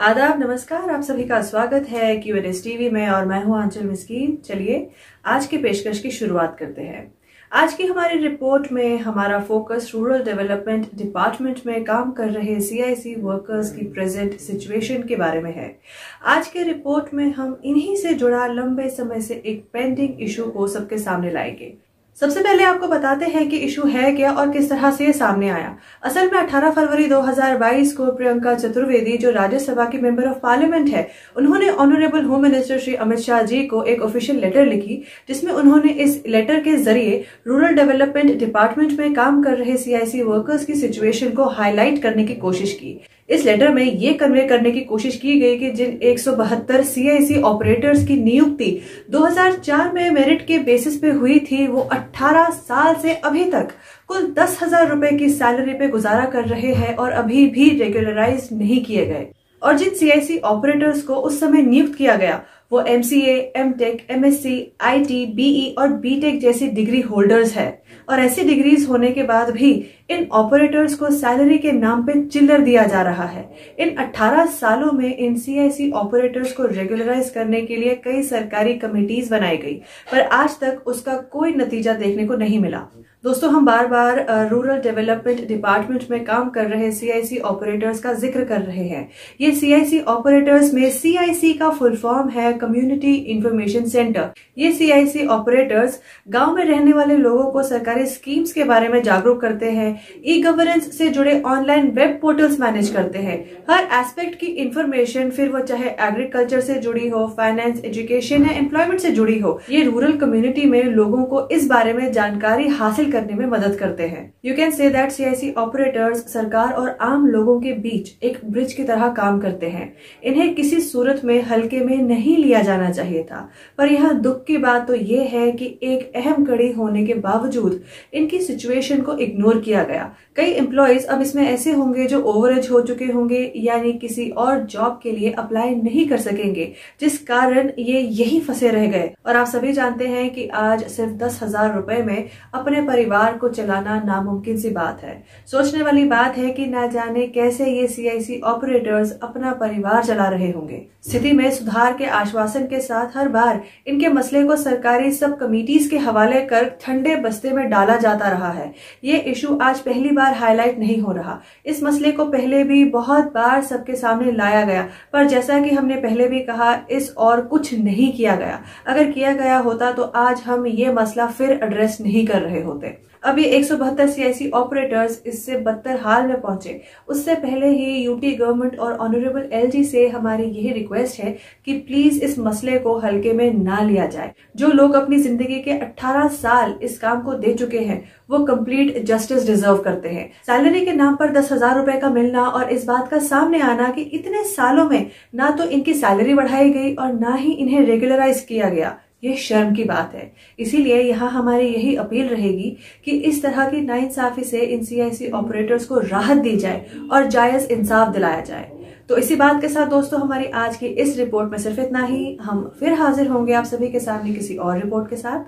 आदाब, नमस्कार। आप सभी का स्वागत है एस टीवी में और मैं हूँ आंचल मिस्कीन। चलिए, आज की पेशकश की शुरुआत करते हैं। आज की हमारी रिपोर्ट में हमारा फोकस रूरल डेवलपमेंट डिपार्टमेंट में काम कर रहे सीआईसी वर्कर्स की प्रेजेंट सिचुएशन के बारे में है। आज के रिपोर्ट में हम इन्हीं से जुड़ा लंबे समय से एक पेंडिंग इशू को सबके सामने लाएँगे। सबसे पहले आपको बताते हैं कि इशू है क्या और किस तरह से ये सामने आया। असल में 18 फरवरी 2022 को प्रियंका चतुर्वेदी, जो राज्यसभा की मेंबर ऑफ़ पार्लियामेंट है, उन्होंने honourable home minister Shri Amit Shah ji को एक ऑफिशियल लेटर लिखी, जिसमें उन्होंने इस लेटर के ज़रिए रूरल डेवलपमेंट डिपार्टमेंट में काम कर रहे सीआईसी वर्कर्स की सिचुएशन को हाईलाइट करने की कोशिश की। इस लेटर में ये कन्वे करने की कोशिश की गई कि जिन एक सीआईसी ऑपरेटर्स की नियुक्ति 2004 में मेरिट के बेसिस पे हुई थी, वो 18 साल से अभी तक कुल दस हज़ार रूपए की सैलरी पे गुजारा कर रहे हैं और अभी भी रेगुलराइज नहीं किए गए। और जिन सीआईसी ऑपरेटर्स को उस समय नियुक्त किया गया वो M C M tech M S C I T BE और बी टेक जैसी डिग्री होल्डर्स है। और ऐसी डिग्रीज होने के बाद भी इन ऑपरेटर्स को सैलरी के नाम पे चिल्लर दिया जा रहा है। इन 18 सालों में इन सीआईसी ऑपरेटर्स को रेगुलराइज करने के लिए कई सरकारी कमेटीज बनाई गई, पर आज तक उसका कोई नतीजा देखने को नहीं मिला। दोस्तों, हम बार बार रूरल डेवलपमेंट डिपार्टमेंट में काम कर रहे सीआईसी ऑपरेटर्स का ज़िक्र कर रहे हैं। ये सीआईसी ऑपरेटर्स में सीआईसी का फुल फॉर्म है कम्युनिटी इंफॉर्मेशन सेंटर ये सीआईसी ऑपरेटर्स गाँव में रहने वाले लोगों को सरकारी स्कीम्स के बारे में जागरूक करते हैं। ई गवर्नेंस से जुड़े ऑनलाइन वेब पोर्टल्स मैनेज करते हैं। हर एस्पेक्ट की इंफॉर्मेशन फिर वो चाहे एग्रीकल्चर से जुड़ी हो फाइनेंस एजुकेशन या एम्प्लॉयमेंट से जुड़ी हो, ये रूरल कम्युनिटी में लोगों को इस बारे में जानकारी हासिल करने में मदद करते हैं। You can say that CIC operators सरकार और आम लोगों के बीच एक ब्रिज की तरह काम करते हैं। इन्हें किसी सूरत में, हल्के में नहीं लिया जाना चाहिए था। पर यह दुख की बात तो ये है कि एक अहम कड़ी होने के बावजूद इनकी सिचुएशन को इग्नोर किया गया। कई एम्प्लॉयज़ अब इसमें ऐसे होंगे जो ओवरेज हो चुके होंगे, यानी किसी और जॉब के लिए अप्लाई नहीं कर सकेंगे, जिस कारण ये यही फंसे रह गए। और आप सभी जानते हैं कि आज सिर्फ़ दस हज़ार रुपए में अपने परिवार को चलाना नामुमकिन सी बात है। सोचने वाली बात है कि ना जाने कैसे ये सीआईसी ऑपरेटर्स अपना परिवार चला रहे होंगे। स्थिति में सुधार के आश्वासन के साथ हर बार इनके मसले को सरकारी सब कमिटीज के हवाले कर ठंडे बस्ते में डाला जाता रहा है। ये इशू आज पहली बार हाईलाइट नहीं हो रहा। इस मसले को पहले भी बहुत बार सबके सामने लाया गया, पर जैसा कि हमने पहले भी कहा, इस और कुछ नहीं किया गया। अगर किया गया होता तो आज हम ये मसला फिर एड्रेस नहीं कर रहे होते। अब ये एक सौ बहत्तर सीआईसी ऑपरेटर्स इससे बदतर हाल में पहुँचे। उससे पहले ही यूटी गवर्नमेंट और ऑनरेबल एलजी से हमारी यही रिक्वेस्ट है कि प्लीज़ इस मसले को हल्के में ना लिया जाए। जो लोग अपनी ज़िंदगी के 18 साल इस काम को दे चुके हैं, वो कंप्लीट जस्टिस डिजर्व करते हैं। सैलरी के नाम पर दस हज़ार रुपए का मिलना और इस बात का सामने आना कि इतने सालों में ना तो इनकी सैलरी बढ़ाई गई और ना ही इन्हें रेगुलराइज किया गया। ये शर्म की बात है। इसीलिए यहाँ हमारी यही अपील रहेगी कि इस तरह की नाइंसाफी से इन सीआईसी ऑपरेटर्स को राहत दी जाए और जायज़ इंसाफ दिलाया जाए। तो इसी बात के साथ दोस्तों, हमारी आज की इस रिपोर्ट में सिर्फ़ इतना ही। हम फिर हाजिर होंगे आप सभी के सामने किसी और रिपोर्ट के साथ।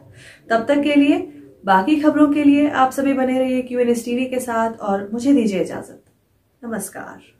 तब तक के लिए, बाकी खबरों के लिए आप सभी बने रहिए क्यू एन टीवी के साथ और मुझे दीजिए इजाज़त। नमस्कार।